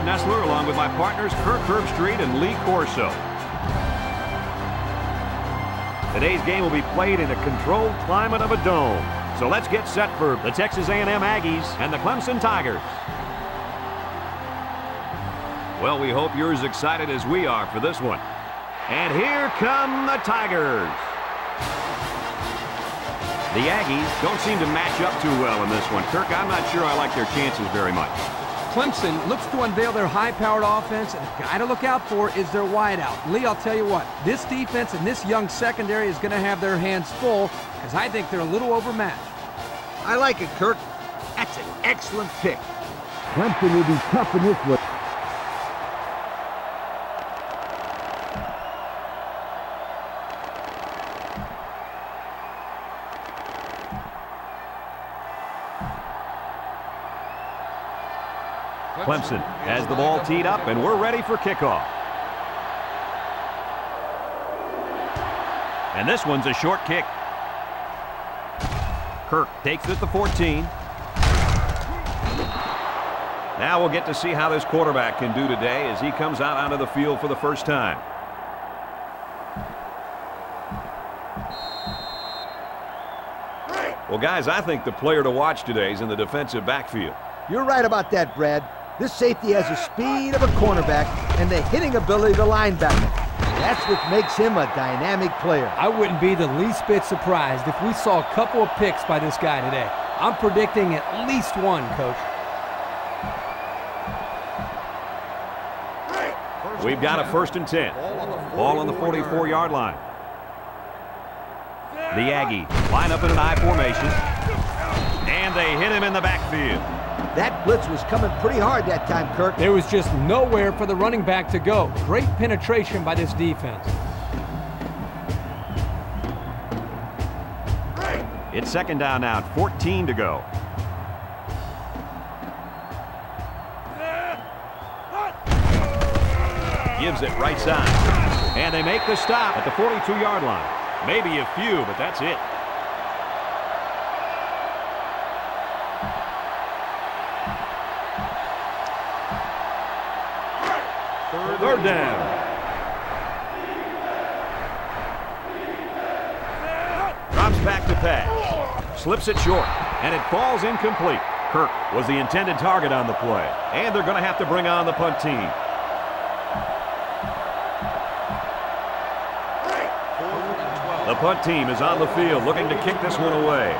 Brad Nessler along with my partners Kirk Herbstreit and Lee Corso. Today's game will be played in a controlled climate of a dome. So let's get set for the Texas A&M Aggies and the Clemson Tigers. Well, we hope you're as excited as we are for this one. And here come the Tigers. The Aggies don't seem to match up too well in this one. Kirk, I'm not sure I like their chances very much. Clemson looks to unveil their high-powered offense, and the guy to look out for is their wideout. Lee, I'll tell you what, this defense and this young secondary is going to have their hands full because I think they're a little overmatched. I like it, Kirk. That's an excellent pick. Clemson will be tough in this one. Clemson has the ball teed up, and we're ready for kickoff. And this one's a short kick. Kirk takes it to the 14. Now we'll get to see how this quarterback can do today as he comes out onto the field for the first time. Well, guys, I think the player to watch today is in the defensive backfield. You're right about that, Brad. This safety has the speed of a cornerback and the hitting ability of a linebacker. That's what makes him a dynamic player. I wouldn't be the least bit surprised if we saw a couple of picks by this guy today. I'm predicting at least one, Coach. We've got a first and 10. Ball on the 44-yard line. The Aggie line up in an I formation. And they hit him in the backfield. That blitz was coming pretty hard that time, Kirk. There was just nowhere for the running back to go. Great penetration by this defense. It's second down now, 14 to go. Gives it right side. And they make the stop at the 42-yard line. Maybe a few, but that's it. Third down. Drops back to pass. Slips it short, and it falls incomplete. Kirk was the intended target on the play, and they're going to have to bring on the punt team. The punt team is on the field looking to kick this one away.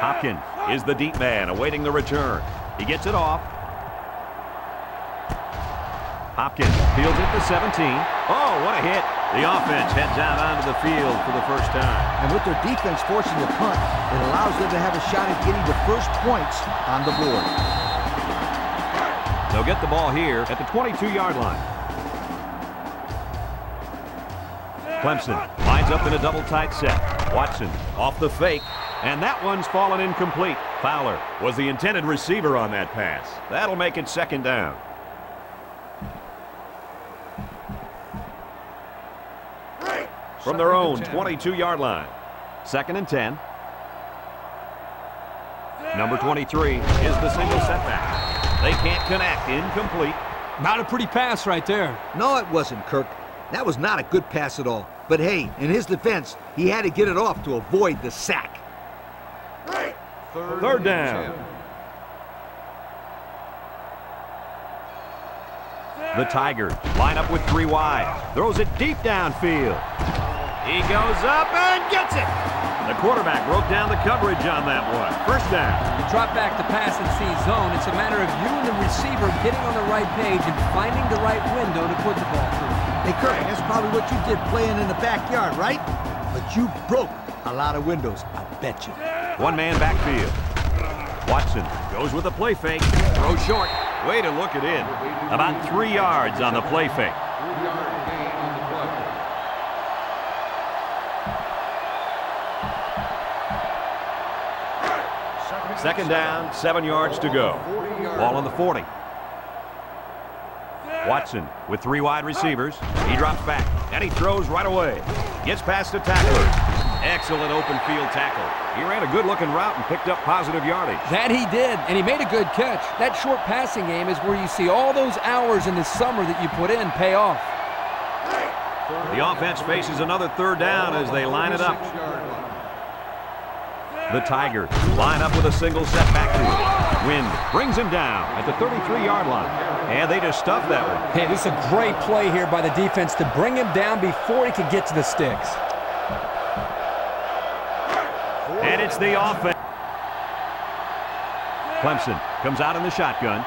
Hopkins is the deep man awaiting the return. He gets it off. Hopkins fields it to 17. Oh, what a hit. The offense heads out onto the field for the first time. And with their defense forcing the punt, it allows them to have a shot at getting the first points on the board. They'll get the ball here at the 22-yard line. Clemson lines up in a double tight set. Watson off the fake, and that one's fallen incomplete. Fowler was the intended receiver on that pass. That'll make it second down. From their own 22-yard line. Second and 10. Number 23 is the single setback. They can't connect. Incomplete. Not a pretty pass right there. No, it wasn't, Kirk. That was not a good pass at all. But hey, in his defense, he had to get it off to avoid the sack. Third, Third down. The Tigers line up with three wide. Throws it deep downfield. He goes up and gets it. The quarterback broke down the coverage on that one. First down. You drop back to pass and see zone. It's a matter of you and the receiver getting on the right page and finding the right window to put the ball through. Hey, Kirk, that's probably what you did playing in the backyard, right? But you broke a lot of windows, I bet you. One man backfield. Watson goes with a play fake. Throw short. Way to look it in. About three yards on the play fake. Second down, seven yards to go. Ball on the 40. Watson with three wide receivers. He drops back, and he throws right away. Gets past the tackler. Excellent open field tackle. He ran a good-looking route and picked up positive yardage. That he did, and he made a good catch. That short passing game is where you see all those hours in the summer that you put in pay off. The offense faces another third down as they line it up. The Tigers line up with a single set back to him. Wind brings him down at the 33-yard line. And they just stuffed that one. Hey, this is a great play here by the defense to bring him down before he could get to the sticks. And it's the offense. Clemson comes out in the shotgun.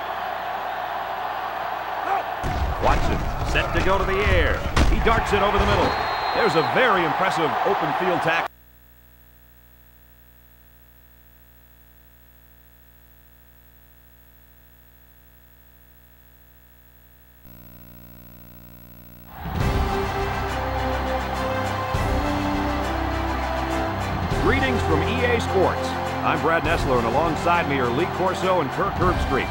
Watson set to go to the air. He darts it over the middle. There's a very impressive open field tackle. Alongside me are Lee Corso and Kirk Herbstreit.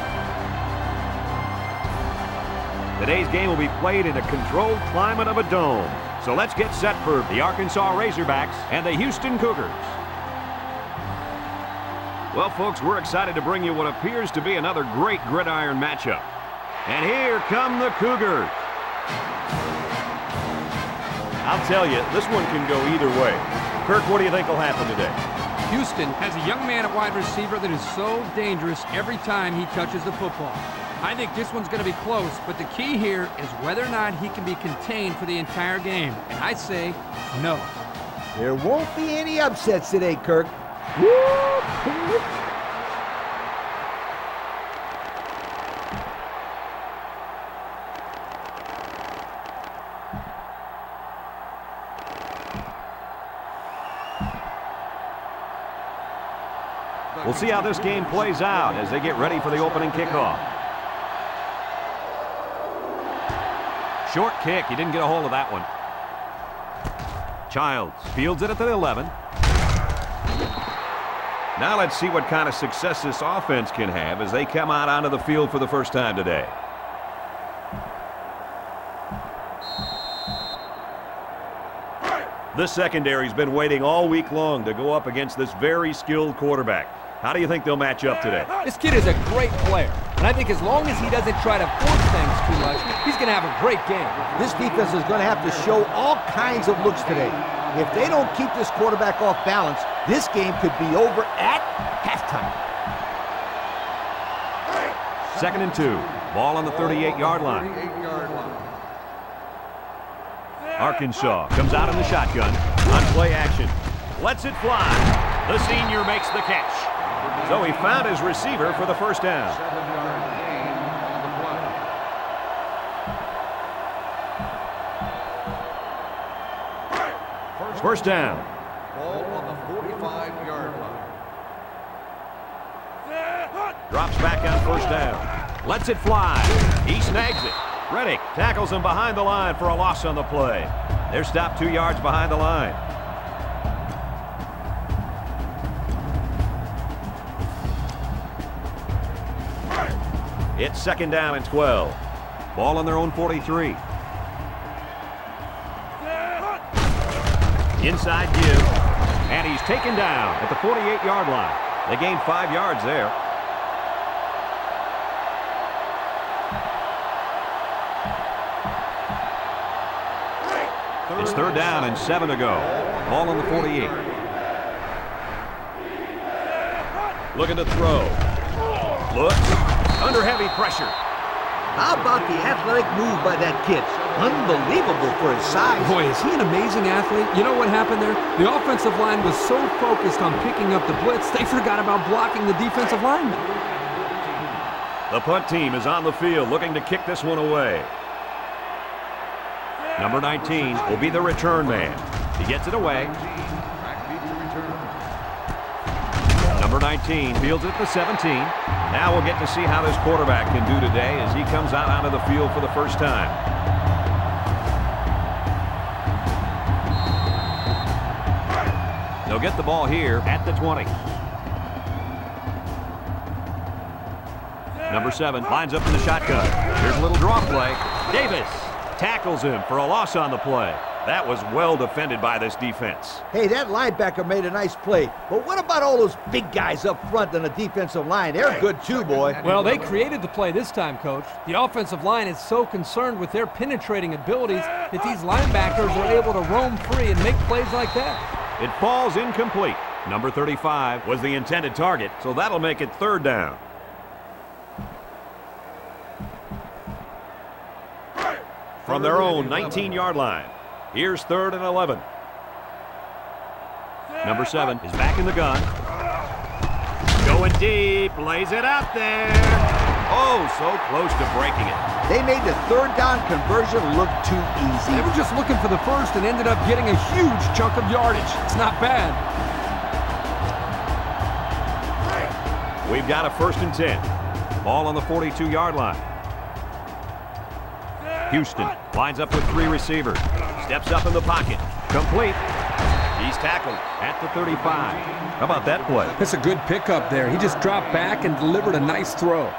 Today's game will be played in a controlled climate of a dome. So let's get set for the Arkansas Razorbacks and the Houston Cougars. Well, folks, we're excited to bring you what appears to be another great gridiron matchup. And here come the Cougars. I'll tell you, this one can go either way. Kirk, what do you think will happen today? Houston has a young man at wide receiver that is so dangerous every time he touches the football. I think this one's going to be close, but the key here is whether or not he can be contained for the entire game. And I say no. There won't be any upsets today, Kirk. We'll see how this game plays out as they get ready for the opening kickoff. Short kick. He didn't get a hold of that one. Childs fields it at the 11. Now let's see what kind of success this offense can have as they come out onto the field for the first time today. The secondary's been waiting all week long to go up against this very skilled quarterback. How do you think they'll match up today? This kid is a great player, and I think as long as he doesn't try to force things too much, he's going to have a great game. This defense is going to have to show all kinds of looks today. If they don't keep this quarterback off balance, this game could be over at halftime. Second and two. Ball on the 38-yard line. Arkansas comes out in the shotgun. On play action. Lets it fly. The senior makes the catch. So he found his receiver for the first down. First down. Ball on the 45-yard line. Drops back on first down. Lets it fly. He snags it. Reddick tackles him behind the line for a loss on the play. They're stopped two yards behind the line. It's second down and 12. Ball on their own 43. Inside give. And he's taken down at the 48-yard line. They gained five yards there. It's third down and seven to go. Ball on the 48. Looking to throw. Looks. Under heavy pressure. How about the athletic move by that kid? Unbelievable for his size. Boy, is he an amazing athlete. You know what happened there? The offensive line was so focused on picking up the blitz, they forgot about blocking the defensive lineman. The punt team is on the field looking to kick this one away. Number 19 will be the return man. He gets it away. Number 19 fields it at the 17. Now we'll get to see how this quarterback can do today as he comes out onto the field for the first time. They'll get the ball here at the 20. Number seven lines up in the shotgun. Here's a little draw play. Davis tackles him for a loss on the play. That was well defended by this defense. Hey, that linebacker made a nice play. But what about all those big guys up front on the defensive line? They're good too, boy. Well, they created the play this time, Coach. The offensive line is so concerned with their penetrating abilities that these linebackers are able to roam free and make plays like that. It falls incomplete. Number 35 was the intended target, so that'll make it third down. From their own 19-yard line, here's third and 11. Number seven is back in the gun. Going deep, lays it out there. Oh, so close to breaking it. They made the third down conversion look too easy. They were just looking for the first and ended up getting a huge chunk of yardage. It's not bad. We've got a first and 10. Ball on the 42-yard line. Houston lines up with three receivers. Steps up in the pocket. Complete. He's tackled at the 35. How about that play? That's a good pickup there. He just dropped back and delivered a nice throw.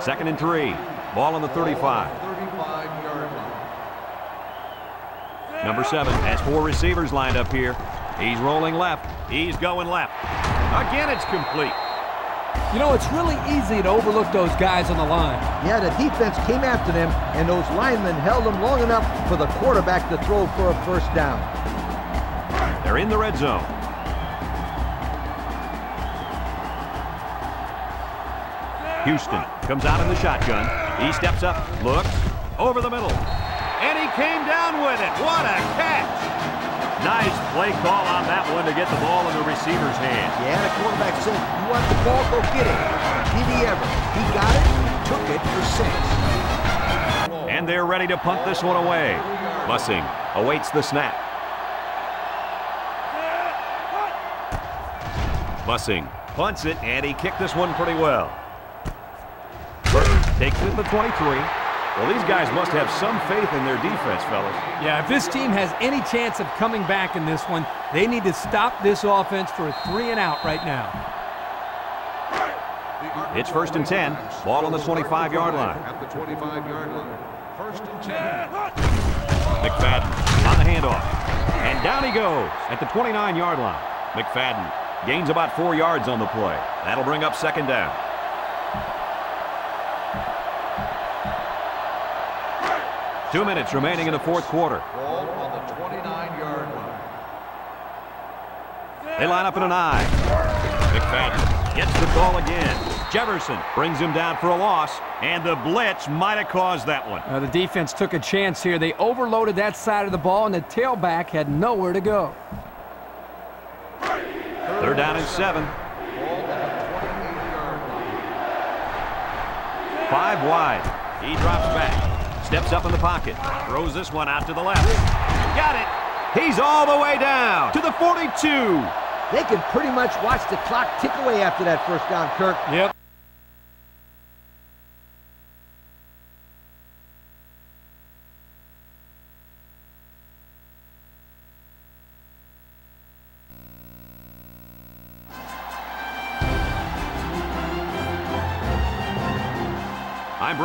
Second and three. Ball on the 35. Number seven has four receivers lined up here. He's rolling left. He's going left. Again, it's complete. You know, it's really easy to overlook those guys on the line. Yeah, the defense came after them, and those linemen held them long enough for the quarterback to throw for a first down. They're in the red zone. Houston comes out in the shotgun. He steps up, looks, over the middle. And he came down with it. What a catch! Nice play call on that one to get the ball in the receiver's hand. Yeah, the quarterback said, you want the ball, go get it. Did he ever? He got it, took it for six. And they're ready to punt this one away. Bussing awaits the snap. Bussing punts it, and he kicked this one pretty well. Takes it to the 23. Well, these guys must have some faith in their defense, fellas. Yeah, if this team has any chance of coming back in this one, they need to stop this offense for a three and out right now. It's first and 10. Ball on the 25-yard line. At the 25-yard line. First and 10. McFadden on the handoff. And down he goes at the 29-yard line. McFadden gains about four yards on the play. That'll bring up second down. Two minutes remaining in the fourth quarter. Ball on the 29-yard line. They line up in an I. McFadden gets the ball again. Jefferson brings him down for a loss, and the blitz might have caused that one. Now, the defense took a chance here. They overloaded that side of the ball, and the tailback had nowhere to go. Third down and seven. Ball on the 28-yard line. Five wide. He drops back. Steps up in the pocket. Throws this one out to the left. Got it. He's all the way down to the 42. They can pretty much watch the clock tick away after that first down, Kirk. Yep.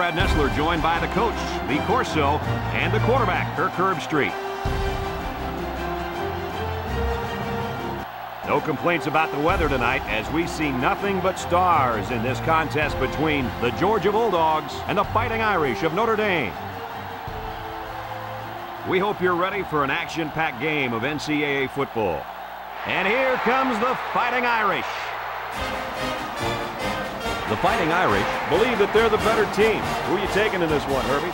Brad Nessler, joined by the coach, Lee Corso, and the quarterback, Kirk Herbstreit. No complaints about the weather tonight as we see nothing but stars in this contest between the Georgia Bulldogs and the Fighting Irish of Notre Dame. We hope you're ready for an action-packed game of NCAA football. And here comes the Fighting Irish. The Fighting Irish believe that they're the better team. Who are you taking in this one, Herbie?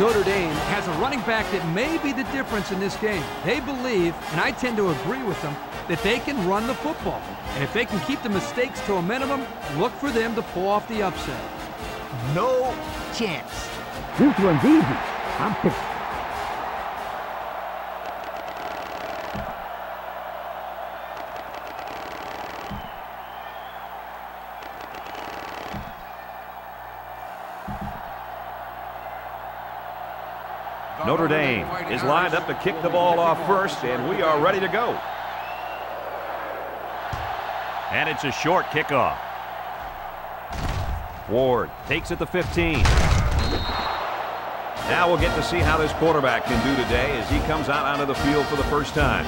Notre Dame has a running back that may be the difference in this game. They believe, and I tend to agree with them, that they can run the football. And if they can keep the mistakes to a minimum, look for them to pull off the upset. No chance. This one's easy. I'm picking. Notre Lined up to kick the ball off first, and we are ready to go. And it's a short kickoff. Ward takes it to 15. Now we'll get to see how this quarterback can do today as he comes out onto the field for the first time.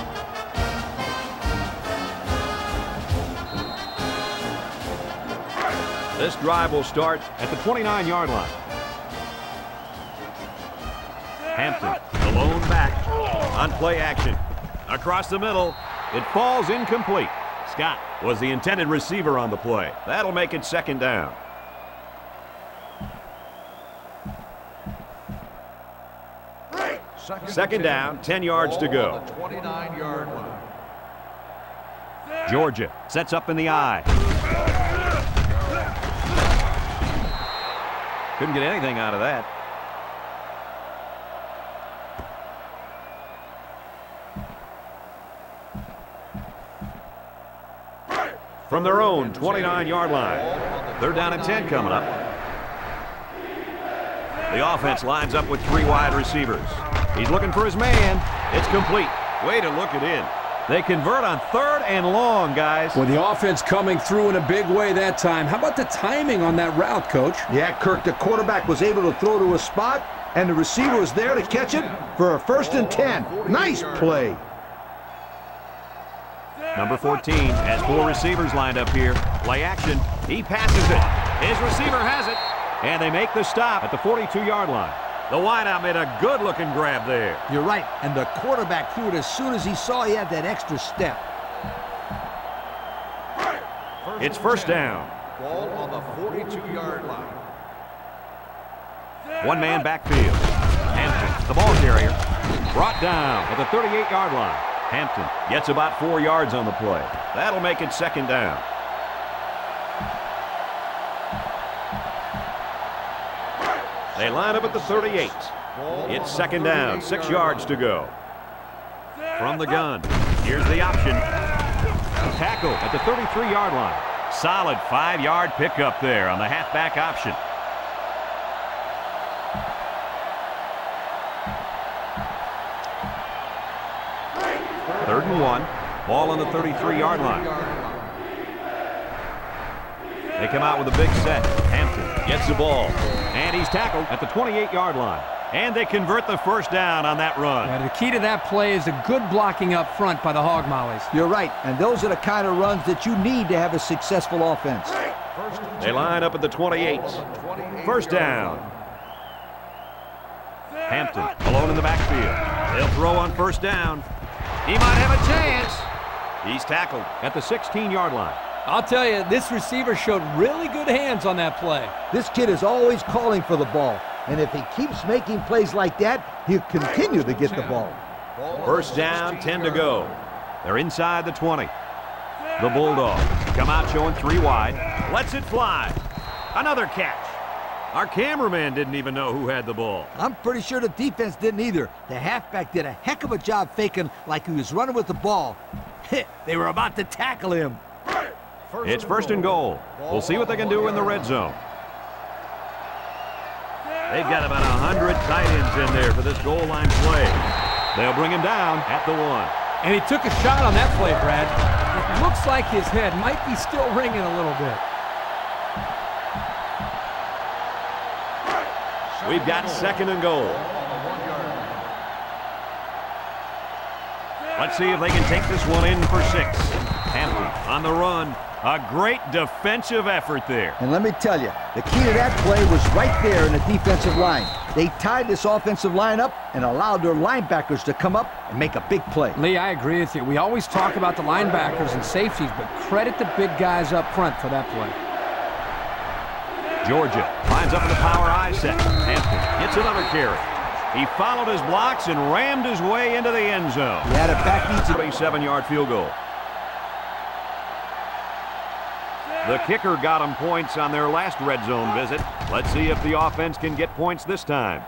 This drive will start at the 29-yard line. Hampton, the lone back, on play action. Across the middle, it falls incomplete. Scott was the intended receiver on the play. That'll make it second down. Second down, 10 yards to go. 29-yard line. Georgia sets up in the I. Couldn't get anything out of that. From their own 29-yard line. They're down at 10 coming up. The offense lines up with three wide receivers. He's looking for his man. It's complete. Way to look it in. They convert on third and long, guys. Well, the offense coming through in a big way that time. How about the timing on that route, Coach? Yeah, Kirk, the quarterback was able to throw to a spot, and the receiver was there to catch it for a first and 10. Nice play. Number 14 has four receivers lined up here. Play action. He passes it. His receiver has it. And they make the stop at the 42-yard line. The wideout made a good-looking grab there. You're right, and the quarterback threw it as soon as he saw he had that extra step. It's first down. Ball on the 42-yard line. One man backfield. Hampton, the ball carrier, brought down at the 38-yard line. Hampton gets about four yards on the play. That'll make it second down. They line up at the 38. It's second down, six yards to go. From the gun, here's the option. Tackle at the 33-yard line. Solid five-yard pickup there on the halfback option. One. Ball on the 33-yard line. They come out with a big set. Hampton gets the ball. And he's tackled at the 28-yard line. And they convert the first down on that run. Yeah, the key to that play is a good blocking up front by the Hog Mollies. You're right, and those are the kind of runs that you need to have a successful offense. They line up at the 28. First down. Hampton alone in the backfield. They'll throw on first down. He might have a chance. He's tackled at the 16-yard line. I'll tell you, this receiver showed really good hands on that play. This kid is always calling for the ball, and if he keeps making plays like that, he'll continue to get the ball. First down, 10 to go. They're inside the 20. The Bulldogs come out showing three wide. Lets it fly. Another catch. Our cameraman didn't even know who had the ball. I'm pretty sure the defense didn't either. The halfback did a heck of a job faking like he was running with the ball. they were about to tackle him. It's first and goal. We'll see what they can do in the red zone. They've got about 100 tight ends in there for this goal line play. They'll bring him down at the one. And he took a shot on that play, Brad. It looks like his head might be still ringing a little bit. We've got second and goal. Let's see if they can take this one in for six. Hampton on the run. A great defensive effort there. And let me tell you, the key to that play was right there in the defensive line. They tied this offensive line up and allowed their linebackers to come up and make a big play. Lee, I agree with you. We always talk about the linebackers and safeties, but credit the big guys up front for that play. Georgia lines up in the power I set. Hampton gets another carry. He followed his blocks and rammed his way into the end zone. He had a back each 37-yard field goal. The kicker got them points on their last red zone visit. Let's see if the offense can get points this time.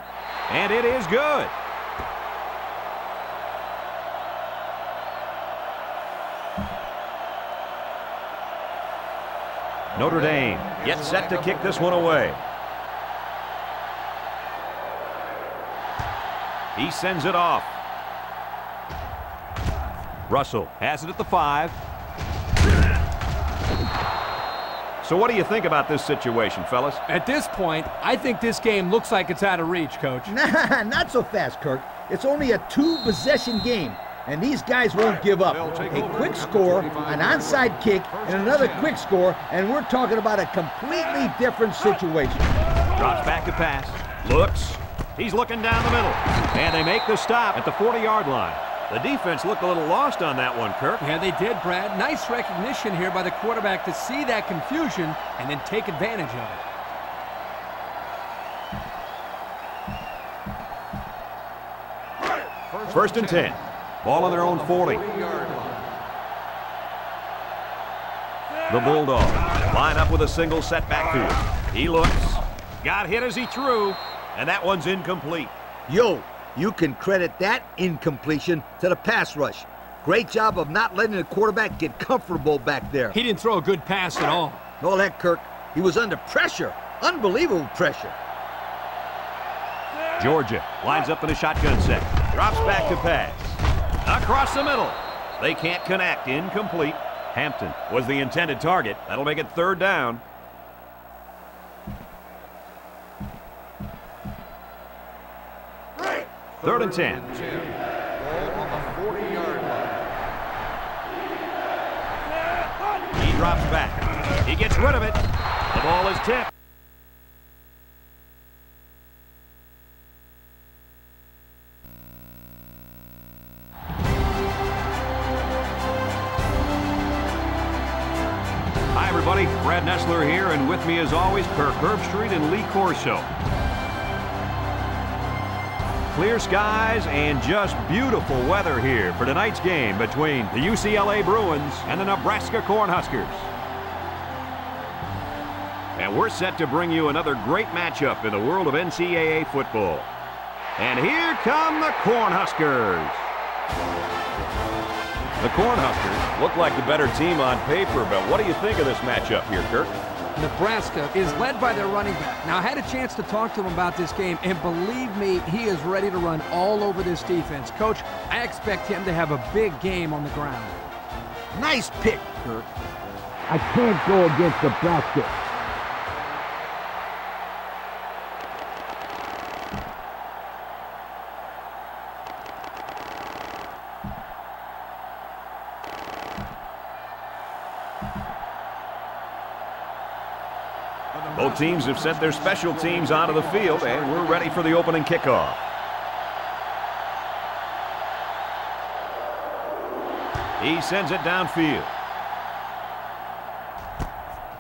And it is good. Notre Dame gets set to kick this one away. He sends it off. Russell has it at the five. So what do you think about this situation, fellas? At this point, I think this game looks like it's out of reach, Coach. Nah, not so fast, Kirk. It's only a two-possession game, and these guys won't give up. A quick score, an onside kick, and another quick score, and we're talking about a completely different situation. Drops back to pass. Looks. He's looking down the middle. And they make the stop at the 40-yard line. The defense looked a little lost on that one, Kirk. Yeah, they did, Brad. Nice recognition here by the quarterback to see that confusion and then take advantage of it. First and 10. Ball on their own 40. The Bulldogs line up with a single set backfield. He looks. Got hit as he threw, and that one's incomplete. Yo, you can credit that incompletion to the pass rush. Great job of not letting the quarterback get comfortable back there. He didn't throw a good pass at all. All that, Kirk. He was under pressure. Unbelievable pressure. Georgia lines up in a shotgun set. Drops back to pass. Across the middle. They can't connect. Incomplete. Hampton was the intended target. That'll make it third down. Third and 10. Ball on the 40-yard line. He drops back. He gets rid of it. The ball is tipped. And with me, as always, Kirk Herbstreit and Lee Corso. Clear skies and just beautiful weather here for tonight's game between the UCLA Bruins and the Nebraska Cornhuskers. And we're set to bring you another great matchup in the world of NCAA football. And here come the Cornhuskers. The Cornhuskers look like the better team on paper, but what do you think of this matchup here, Kirk? Nebraska is led by their running back. Now, I had a chance to talk to him about this game, and believe me, he is ready to run all over this defense. Coach, I expect him to have a big game on the ground. Nice pick, Kirk. I can't go against Nebraska. Both teams have sent their special teams onto the field, and we're ready for the opening kickoff. He sends it downfield.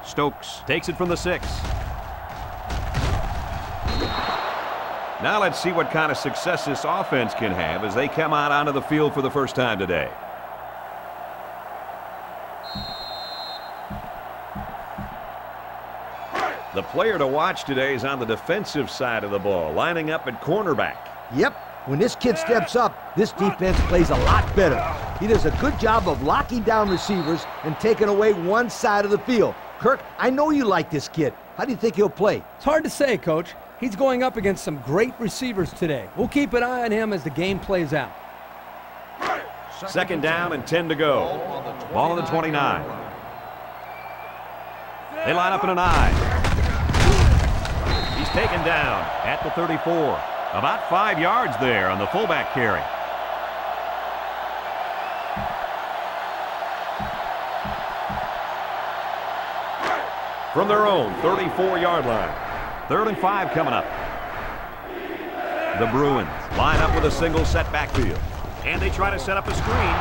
Stokes takes it from the six. Now let's see what kind of success this offense can have as they come out onto the field for the first time today. Player to watch today is on the defensive side of the ball, lining up at cornerback. Yep, when this kid steps up, this defense plays a lot better. He does a good job of locking down receivers and taking away one side of the field. Kirk, I know you like this kid. How do you think he'll play? It's hard to say, Coach. He's going up against some great receivers today. We'll keep an I on him as the game plays out. Second down and 10 to go. Ball on the 29. They line up in an eye. Taken down at the 34. About five yards there on the fullback carry. From their own 34-yard line. Third and five coming up. The Bruins line up with a single set backfield. And they try to set up a screen.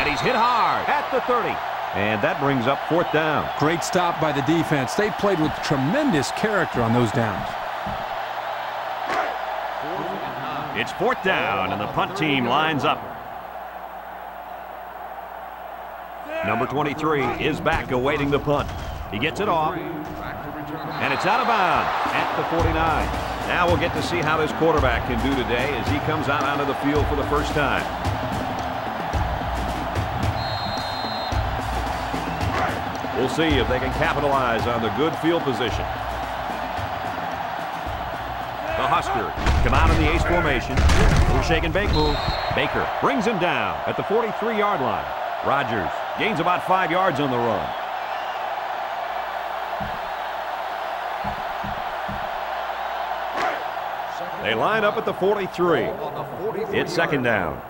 And he's hit hard at the 30. And that brings up fourth down. Great stop by the defense. They played with tremendous character on those downs. It's fourth down, and the punt team lines up. Number 23 is back awaiting the punt. He gets it off, and it's out of bounds at the 49. Now we'll get to see how this quarterback can do today as he comes out onto the field for the first time. We'll see if they can capitalize on the good field position. The Husker come out in the ace formation. Shake and bake move. Baker brings him down at the 43-yard line. Rogers gains about five yards on the run. They line up at the 43. It's second down.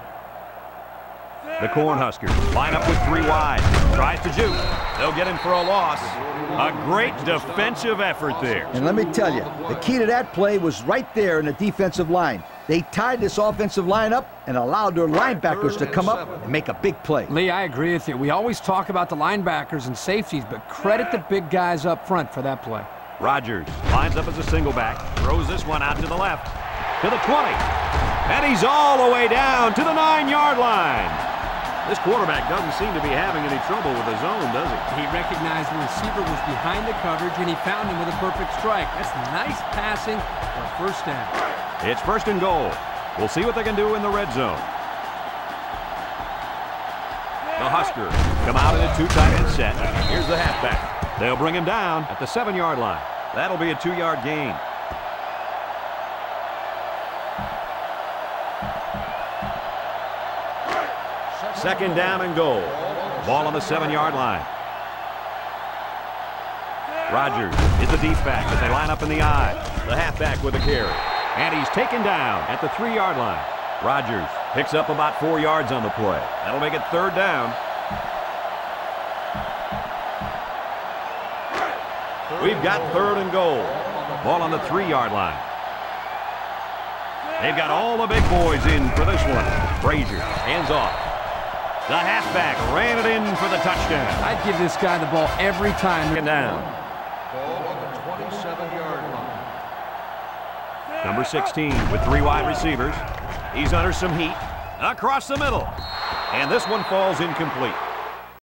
The Cornhuskers line up with three wide. Tries to juke. They'll get him for a loss. A great defensive effort there. And let me tell you, the key to that play was right there in the defensive line. They tied this offensive line up and allowed their linebackers to come up and make a big play. Lee, I agree with you. We always talk about the linebackers and safeties, but credit the big guys up front for that play. Rogers lines up as a single back. Throws this one out to the left. To the 20. And he's all the way down to the nine-yard line. This quarterback doesn't seem to be having any trouble with the zone, does he? He recognized the receiver was behind the coverage, and he found him with a perfect strike. That's nice passing for first down. It's first and goal. We'll see what they can do in the red zone. The Huskers come out in a two-tight end set. Here's the halfback. They'll bring him down at the seven-yard line. That'll be a two-yard gain. Second down and goal. Ball on the seven-yard line. Rogers is the deep back as they line up in the I. The halfback with a carry. And he's taken down at the three-yard line. Rogers picks up about four yards on the play. That'll make it third down. We've got third and goal. Ball on the three-yard line. They've got all the big boys in for this one. Frazier, hands off. The halfback ran it in for the touchdown. I'd give this guy the ball every time. Second down. Ball on the 27-yard line. Number 16 with three wide receivers. He's under some heat. Across the middle. And this one falls incomplete.